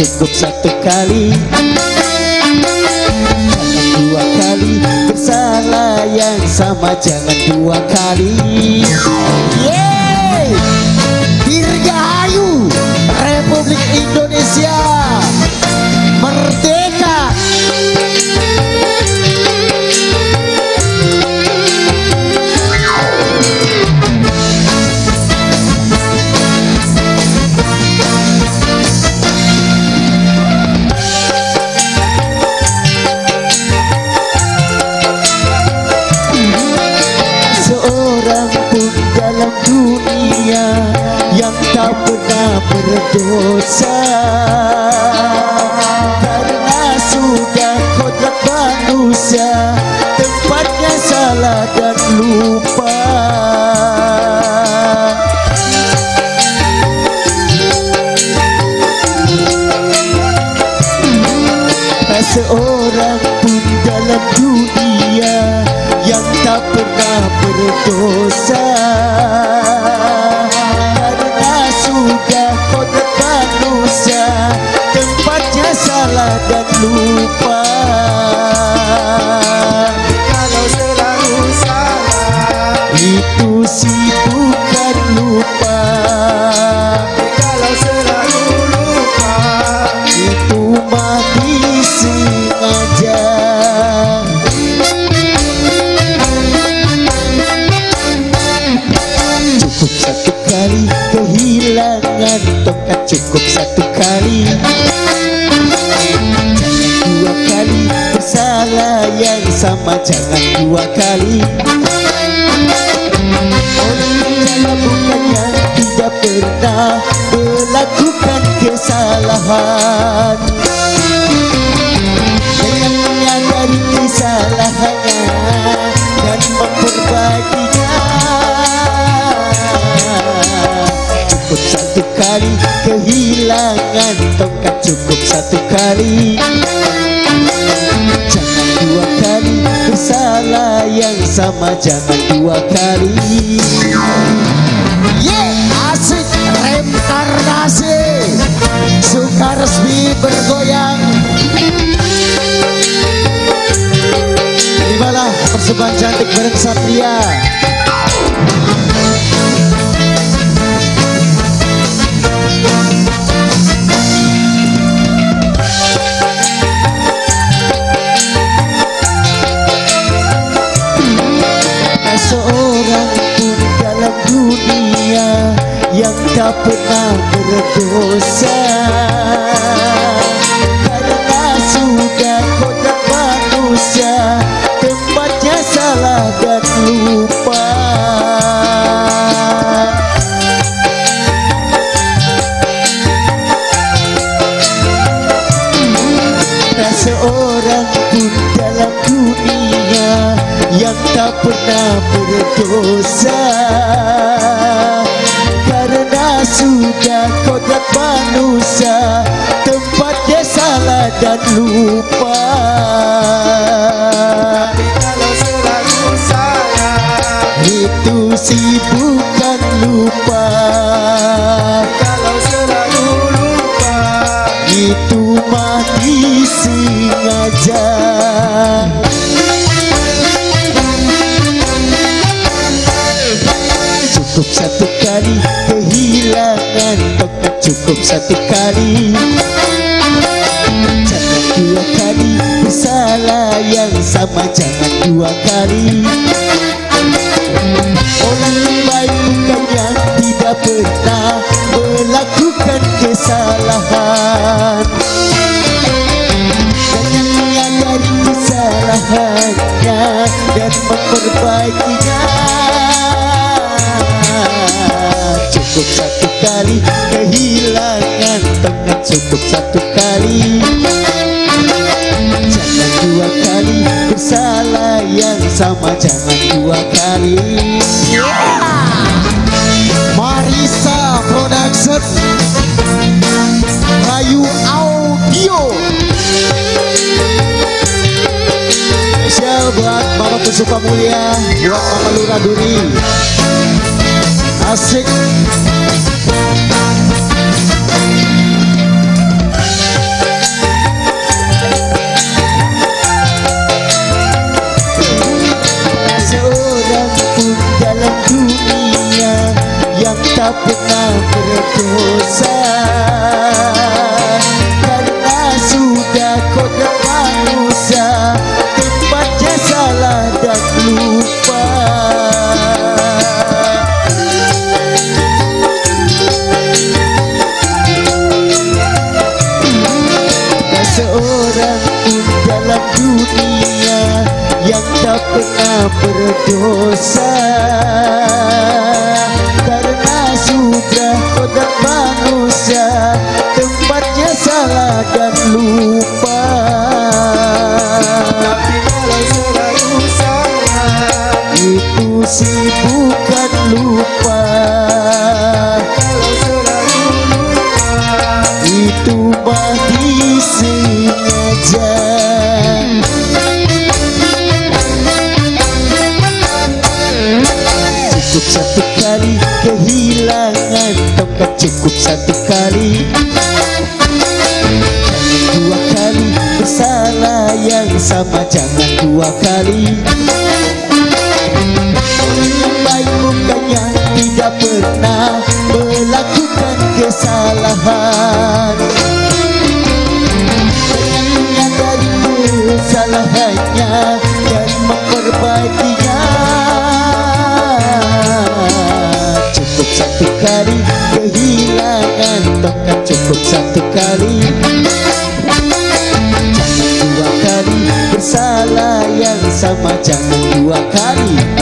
cukup satu kali. Jangan dua kali. Bersalah yang sama jangan dua kali. Yeay seorang pun dalam dunia yang tak pernah berdosa. Karena sudah kodrat manusia tempatnya salah dan lupa. Seorang pun dalam dunia yang tak pernah berdosa. Karena sudah kodrat manusia tempatnya salah dan lupa. Kalau selalu salah Itu sih Cukup satu kali. Jangan dua kali bersalah yang sama Jangan dua kali. Orang tidak pernah melakukan kesalahan. Dengan menyadari kesalahannya kehilangan tongkat Cukup satu kali. Jangan dua kali bersalah yang sama Jangan dua kali. Yeah, asik reinkarnasi. Suka resmi bergoyang. Terimalah persembahan cantik bareng Satria tak pernah berdosa. Karena sudah kodrat manusia tempatnya salah dan lupa Tak seorang pun dalam dunia yang tak pernah berdosa sudah kodrat manusia tempatnya salah dan lupa yang sama Jangan dua kali. Orang baik bukannya tidak pernah melakukan kesalahan. Dengan menyadari kesalahannya dan memperbaikinya. Cukup satu kali Kehilangan teman cukup satu kali sama Jangan dua kali. Marisa Production. Rayu Audio. Spesial buat Mama Kusuka Mulia Buat Mama Lura Duri. Asik berdosa Karena sudah kodrat manusia Tempatnya salah dan lupa. Tak seorang pun dalam dunia Yang tak pernah berdosa. Karena sudah kodrat manusia Tempatnya salah dan lupa. Tapi kalau selalu salah Itu sih bukan lupa. Kalau selalu lupa. Itu mati sengaja. Cukup satu kali tongkat Cukup satu kali. Jangan dua kali bersalah yang sama Jangan dua kali tongkat Cukup satu kali. Jangan dua kali. Bersalah yang sama Jangan dua kali